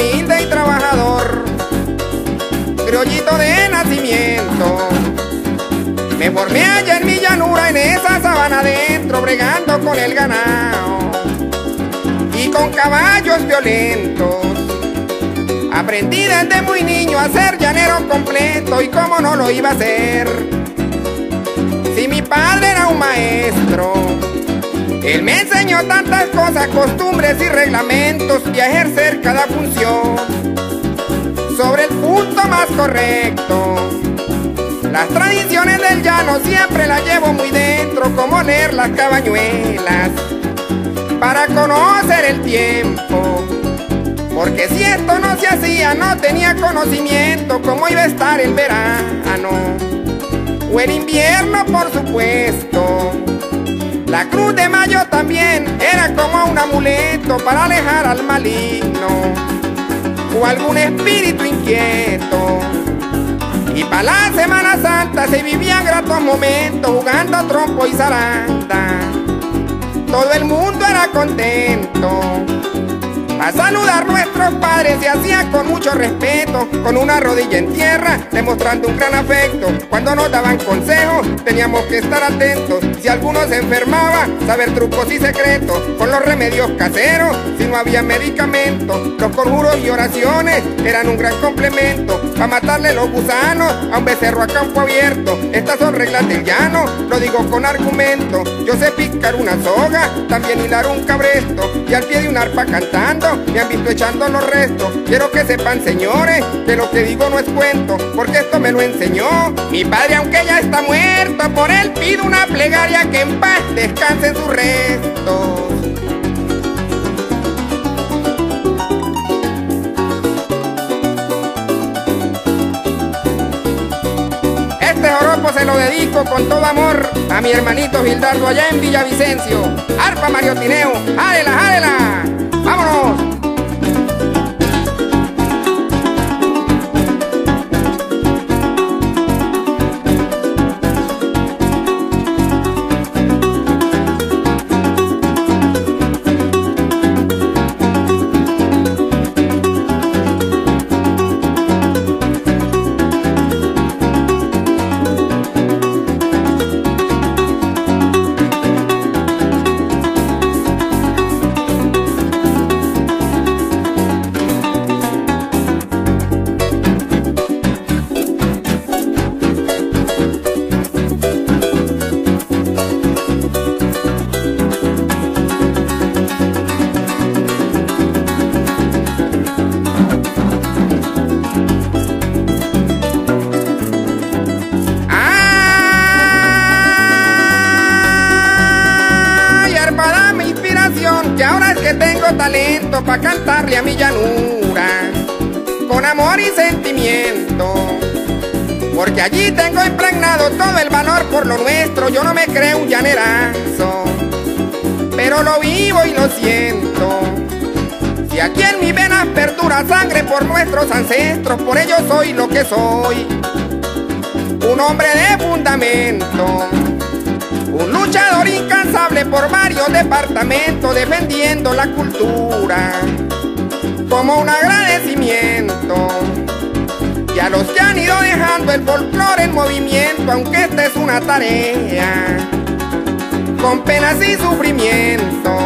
humilde y trabajador, criollito de nacimiento. Me formé allá en mi llanura, en esa sabana adentro, bregando con el ganado y con caballos violentos. Aprendí desde muy niño a ser llanero completo y cómo no lo iba a ser. Si mi padre era un maestro él me enseñó tantas cosas, costumbres y reglamentos y a ejercer cada función sobre el punto más correcto. Las tradiciones del llano siempre las llevo muy dentro, como leer las cabañuelas para conocer el tiempo. Porque si esto no se hacía, no tenía conocimiento cómo iba a estar el verano o el invierno, por supuesto. La cruz de mayo también era como un amuleto para alejar al maligno o algún espíritu inquieto. Y para la Semana Santa se vivían gratos momentos jugando trompo y zaranda. Saludar nuestros padres se hacía con mucho respeto, con una rodilla en tierra, demostrando un gran afecto. Cuando nos daban consejos, teníamos que estar atentos. Si alguno se enfermaba, saber trucos y secretos, con los remedios caseros, si no había medicamentos. Los conjuros y oraciones eran un gran complemento, para matarle los gusanos a un becerro a campo abierto. Estas son reglas del llano, lo digo con argumento. Yo sé picar una soga, también hilar un cabresto, arpa cantando me han visto echando los restos. Quiero que sepan, señores, que lo que digo no es cuento, porque esto me lo enseñó mi padre, aunque ya está muerto. Por él pido una plegaria que en paz descansen sus restos. Dedico con todo amor a mi hermanito Gildardo allá en Villavicencio. Arpa Mariotineo, ¡jálela, jálela! ¡Vámonos! Que tengo talento para cantarle a mi llanura, con amor y sentimiento. Porque allí tengo impregnado todo el valor por lo nuestro, yo no me creo un llanerazo, pero lo vivo y lo siento. Si aquí en mi venas perdura sangre por nuestros ancestros, por ello soy lo que soy, un hombre de fundamento. Un luchador incansable por varios departamentos defendiendo la cultura como un agradecimiento. Y a los que han ido dejando el folclore en movimiento, aunque esta es una tarea con penas y sufrimiento.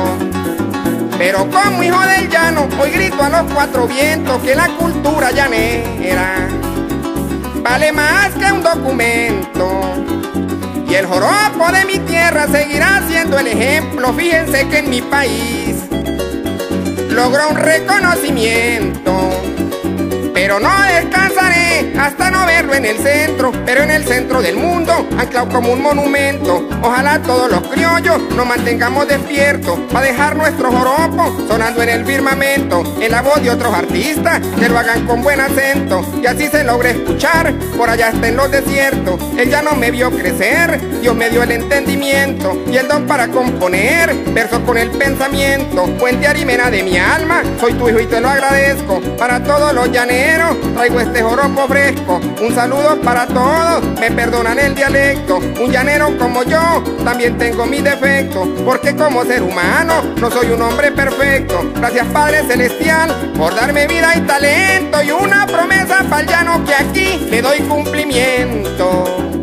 Pero como hijo del llano, hoy grito a los cuatro vientos que la cultura llanera vale más que un documento. Y el joropo de mi tierra seguirá siendo el ejemplo. Fíjense que en mi país logró un reconocimiento. Pero no hasta no verlo en el centro, pero en el centro del mundo, anclado como un monumento. Ojalá todos los criollos nos mantengamos despiertos para dejar nuestro joropo sonando en el firmamento, en la voz de otros artistas que lo hagan con buen acento y así se logre escuchar por allá hasta en los desiertos. Él ya no me vio crecer, Dios me dio el entendimiento y el don para componer versos con el pensamiento. Puente arimena de mi alma, soy tu hijo y te lo agradezco. Para todos los llaneros traigo este joropo fresco Un saludo para todos, me perdonan el dialecto. Un llanero como yo, también tengo mis defectos. Porque como ser humano, no soy un hombre perfecto. Gracias Padre Celestial por darme vida y talento. Y una promesa para que aquí le doy cumplimiento.